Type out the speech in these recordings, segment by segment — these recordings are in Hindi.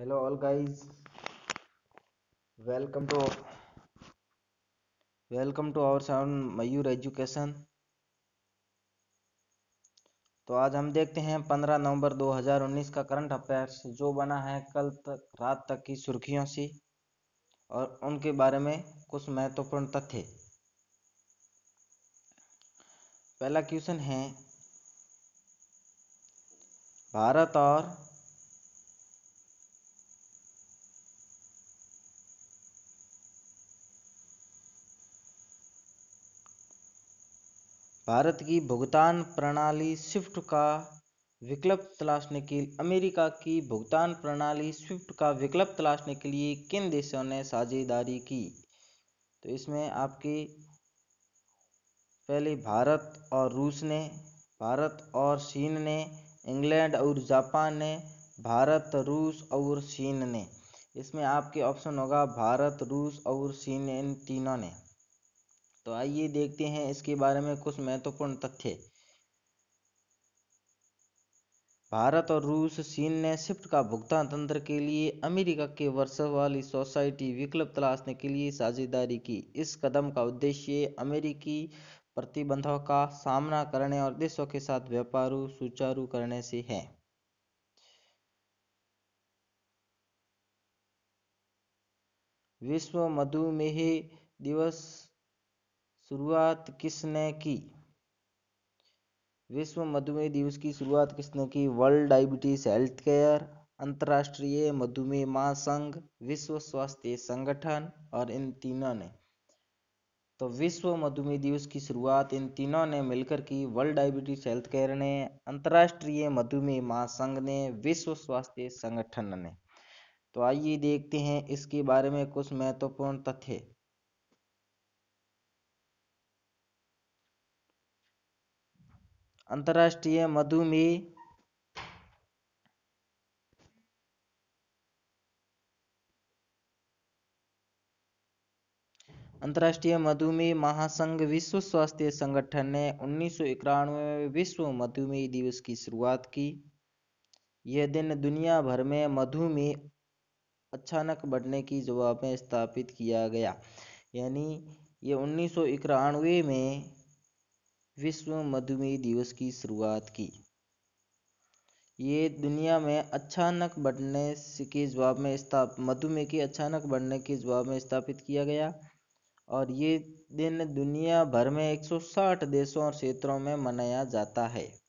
hello all guys. Welcome to welcome to our channel Mayur education तो आज हम देखते हैं 15 नवंबर 2019 का करंट अफेयर्स जो बना है कल तक, रात तक की सुर्खियों से और उनके बारे में कुछ महत्वपूर्ण तथ्य। पहला क्वेश्चन है, भारत और भारत की भुगतान प्रणाली स्विफ्ट का विकल्प तलाशने के अमेरिका की भुगतान प्रणाली स्विफ्ट का विकल्प तलाशने के लिए किन देशों ने साझेदारी की? तो इसमें आपके पहले भारत और रूस ने, भारत और चीन ने, इंग्लैंड और जापान ने, भारत, रूस और चीन ने। इसमें आपके ऑप्शन होगा भारत, रूस और चीन, इन तीनों ने। तो आइए देखते हैं इसके बारे में कुछ महत्वपूर्ण तथ्य। भारत और रूस चीन ने शिफ्ट का भुगतान तंत्र के लिए अमेरिका के वर्षा वाली सोसाइटी विकल्प तलाशने के लिए साझेदारी की। इस कदम का उद्देश्य अमेरिकी प्रतिबंधों का सामना करने और देशों के साथ व्यापार, सुचारू करने से है। विश्व मधुमेह दिवस शुरुआत किसने की? विश्व मधुमेह दिवस की शुरुआत किसने की? वर्ल्ड डायबिटीज़ हेल्थ केयर अंतर्राष्ट्रीय मधुमेह महासंघ, विश्व स्वास्थ्य संगठन और इन तीनों ने। तो विश्व मधुमेह दिवस की शुरुआत इन तीनों ने मिलकर की। वर्ल्ड डायबिटीज़ हेल्थ केयर ने, अंतर्राष्ट्रीय मधुमेह महासंघ ने, विश्व स्वास्थ्य संगठन ने। तो आइए देखते हैं इसके बारे में कुछ महत्वपूर्ण तथ्य। अंतर्राष्ट्रीय मधुमेह अंतर्राष्ट्रीय मधुमेह महासंघ विश्व स्वास्थ्य संगठन ने उन्नीस सौ इक्यानवे में विश्व मधुमेह दिवस की शुरुआत की। यह दिन दुनिया भर में मधुमेह अचानक बढ़ने की जवाब में स्थापित किया गया। यानी ये उन्नीस में विश्व मधुमेह दिवस की शुरुआत की। ये दुनिया में अचानक बढ़ने के जवाब में स्थाप, मधुमेह के अचानक बढ़ने के जवाब में स्थापित किया गया। और ये दिन दुनिया भर में 160 देशों और क्षेत्रों में मनाया जाता है।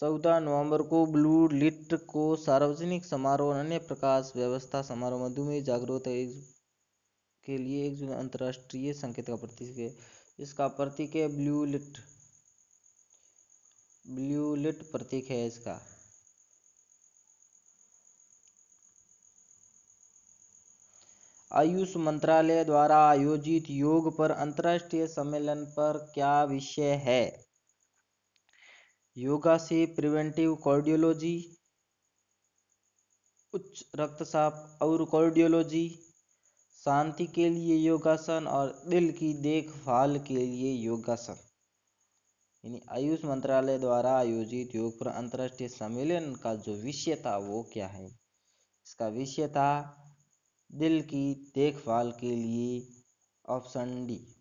चौदह नवंबर को ब्लू लिट को सार्वजनिक समारोह और अन्य प्रकाश व्यवस्था समारोह, मधुमेह जागरूकता के लिए एक अंतर्राष्ट्रीय संकेत का प्रतीक है। इसका प्रतीक है ब्लू लिट। ब्लूलिट प्रतीक है इसका। आयुष मंत्रालय द्वारा आयोजित योग पर अंतर्राष्ट्रीय सम्मेलन पर क्या विषय है? योगा से प्रिवेंटिव कार्डियोलॉजी, उच्च रक्तचाप और कार्डियोलॉजी, शांति के लिए योगासन और दिल की देखभाल के लिए योगासन। यानी आयुष मंत्रालय द्वारा आयोजित योग पर अंतर्राष्ट्रीय सम्मेलन का जो विषय था, वो क्या है? इसका विषय था, दिल की देखभाल के लिए option D.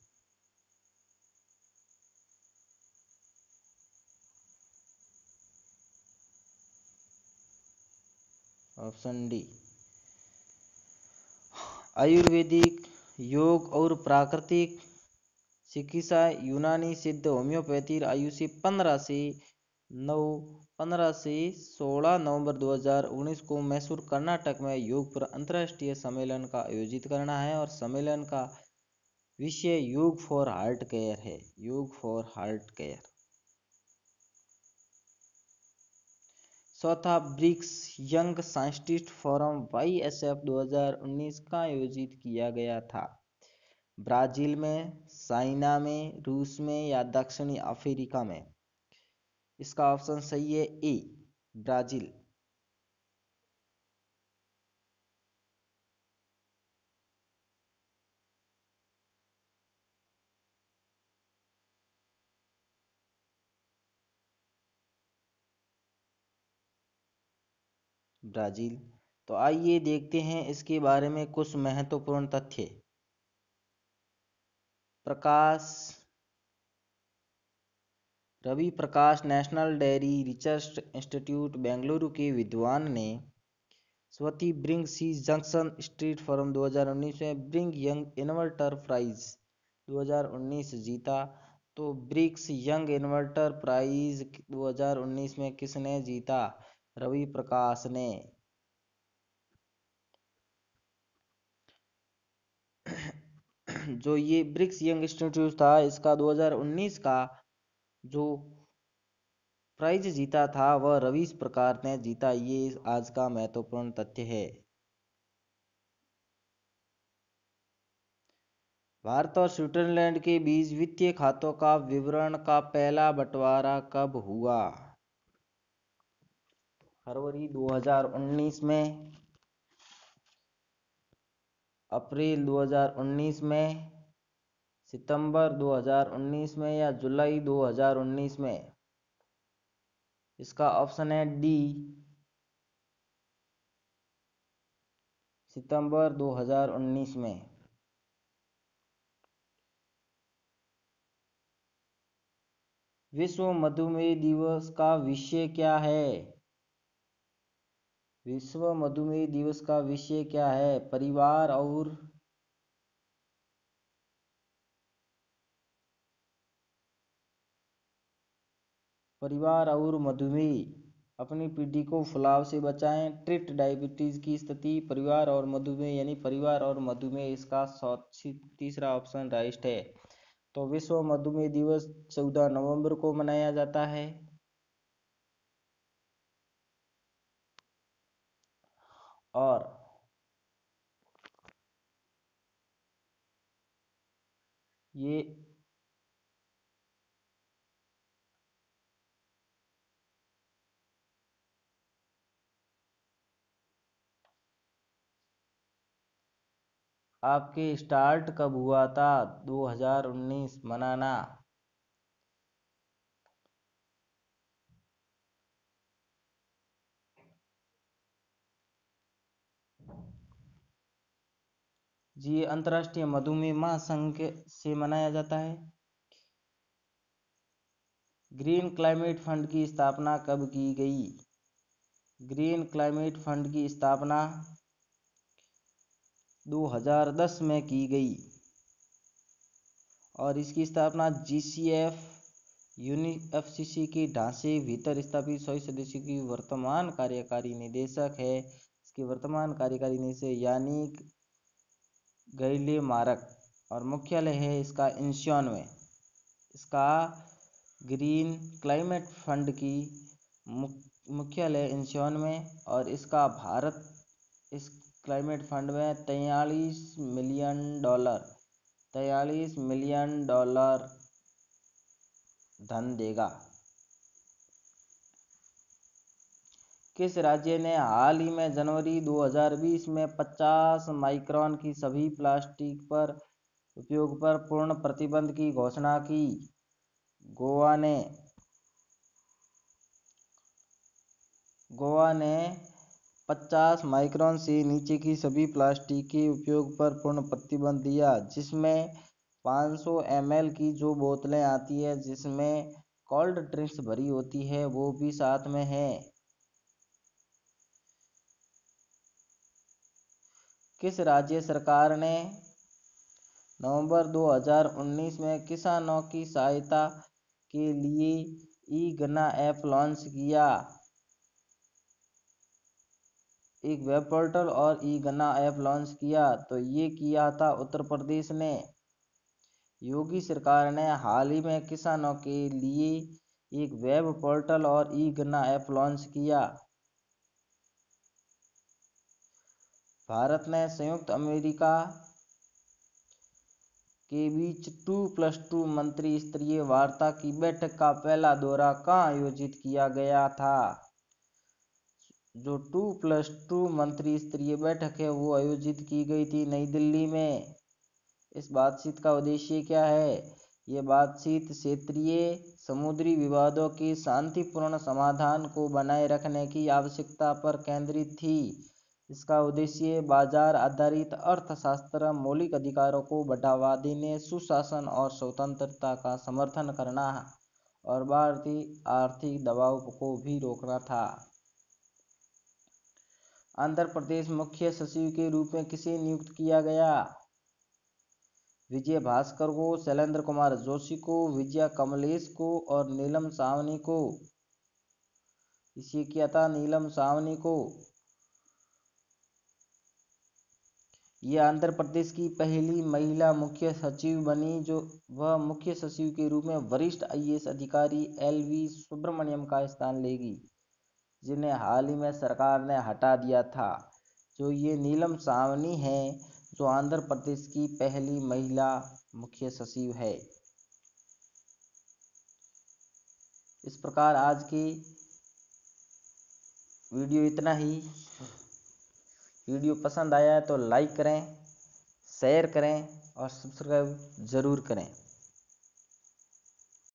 Option D. Ayurvedic योग और प्राकृतिक चिकित्सा यूनानी सिद्ध होम्योपैथी आयु से पंद्रह से नौ, पंद्रह से सोलह नवंबर 2019 को मैसूर, कर्नाटक में योग पर अंतर्राष्ट्रीय सम्मेलन का आयोजित करना है और सम्मेलन का विषय योग फॉर हार्ट केयर है। Yoga for heart care. चौथा BRICS young scientist forum Y S F दो हज़ार उन्नीस का आयोजित किया गया था। ब्राज़ील में चाइना में, रूस में या दक्षिणी अफ्रीका में। इसका ऑप्शन सही है ए, ब्राज़ील। ब्राज़ील। तो आइए देखते हैं इसके बारे में कुछ महत्वपूर्ण तथ्य। Prakash, Ravi Prakash National Dairy Research Institute Bengaluru के विद्वान ने Swati bring C junction street forum 2019 में ब्रिंग यंग इन्वर्टर प्राइज 2019 जीता। तो ब्रिक्स यंग इन्वर्टर प्राइज 2019 में किसने जीता? रवि प्रकाश ने। जो ये ब्रिक्स यंग इंस्टीट्यूट था, इसका 2019 का जो प्राइज जीता था, वह रवीश प्रकार ने जीता। ये आज का महत्वपूर्ण तथ्य है। भारत और स्विट्जरलैंड के बीच वित्तीय खातों का विवरण का पहला बंटवारा कब हुआ? फरवरी 2019 में अप्रैल 2019 में, सितंबर 2019 में या जुलाई 2019 में? इसका ऑप्शन है डी, सितंबर 2019 में। विश्व मधुमेह दिवस का विषय क्या है? विश्व मधुमेह दिवस का विषय क्या है? परिवार और परिवार और मधुमेह। अपनी पीढ़ी को फुलाव से बचाएँ। ट्रिट डायबिटीज़ की स्थिति, परिवार और मधुमेह, यानी परिवार और मधुमेह, इसका तीसरा ऑप्शन राइट है। तो विश्व मधुमेह दिवस चौदह नवंबर को मनाया जाता है। और ये आपके स्टार्ट कब हुआ था? 2019 मनाना। जी अंतर्राष्ट्रीय मधुमेह महासंघ से मनाया जाता है। ग्रीन क्लाइमेट फंड की स्थापना कब की गई? ग्रीन क्लाइमेट फंड की स्थापना 2010 में की गई और इसकी स्थापना जीसीएफ यूनिएफसीसी के ढांचे भीतर स्थापित सौ सदस्यों की वर्तमान कार्यकारी निदेशक है। इसके वर्तमान कार्यकारी निदेशक यानी गैले मारक, और मुख्यालय है इसका इंश्योन में इसका ग्रीन क्लाइमेट फंड की मुख्यालय इंश्योन में और इसका भारत, इस क्लाइमेट फंड में तैयलीस मिलियन डॉलर तैयलीस मिलियन डॉलर धन देगा। किस राज्य ने हाल ही में जनवरी 2020 में 50 माइक्रोन की सभी प्लास्टिक पर उपयोग पर पूर्ण प्रतिबंध की घोषणा की? गोवा ने गोवा ने 50 माइक्रोन से नीचे की सभी प्लास्टिक के उपयोग पर पूर्ण प्रतिबंध दिया, जिसमें 500 ml की जो बोतलें आती है, जिसमें कोल्ड ड्रिंक्स भरी होती है, वो भी साथ में है। किस राज्य सरकार ने नवंबर 2019 में किसानों की सहायता के लिए ई गन्ना ऐप लॉन्च किया? एक वेब पोर्टल और ई गन्ना ऐप लॉन्च किया तो ये किया था उत्तर प्रदेश ने। योगी सरकार ने हाल ही में किसानों के लिए एक वेब पोर्टल और ई गन्ना ऐप लॉन्च किया। भारत ने संयुक्त अमेरिका के बीच टू प्लस टू मंत्री स्तरीय वार्ता की बैठक का पहला दौरा कहाँ आयोजित किया गया था? जो टू प्लस टू मंत्री स्तरीय बैठक है, वो आयोजित की गई थी नई दिल्ली में। इस बातचीत का उद्देश्य क्या है? ये बातचीत क्षेत्रीय, समुद्री विवादों के शांतिपूर्ण समाधान को बनाए रखने की आवश्यकता पर केंद्रित थी। इसका उद्देश्य बाज़ार आधारित अर्थशास्त्र, मौलिक अधिकारों को बढ़ावा देने, सुशासन और स्वतंत्रता का समर्थन करना और भारतीय आर्थिक दबाव को भी रोकना था। आंध्र प्रदेश मुख्य सचिव के रूप में किसे नियुक्त किया गया? विजय भास्कर को, शैलेंद्र कुमार जोशी को, विजया कमलेश को और नीलम सावनी को? इसे किया था नीलम सावनी को। यह आंध्र प्रदेश की पहली महिला मुख्य सचिव बनी, जो वह मुख्य सचिव के रूप में वरिष्ठ आईएएस अधिकारी एल वी सुब्रमण्यम का स्थान लेगी, जिन्हें हाल ही में सरकार ने हटा दिया था। जो ये नीलम सावनी है, जो आंध्र प्रदेश की पहली महिला मुख्य सचिव है। इस प्रकार आज की वीडियो इतना ही। वीडियो पसंद आया है तो लाइक करें शेयर करें और सब्सक्राइब ज़रूर करें।